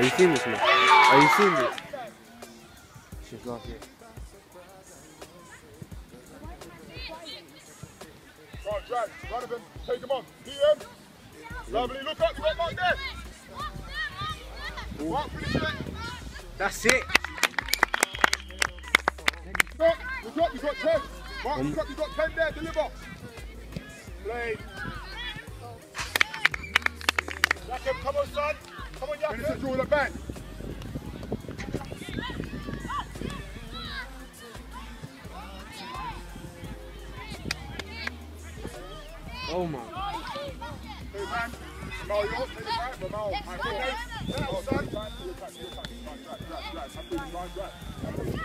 Are you seeing this, man? Are you seeing this? She's not here. Right, drag. Donovan, take him on. DM. Lovely. Look up. You got Mark there. Mark, finish it. That's it. Look, look up. You got 10. Mark, look up. You got 10 there. Deliver. Play. Jacob, come on, son. Come on. Finish it, draw the back. Oh my. Hey, man. Mal, yours. Take it back. But Mal, my good name. Yeah, well done. Right, you're you're. Right, right, right, right. I'm doing right, right.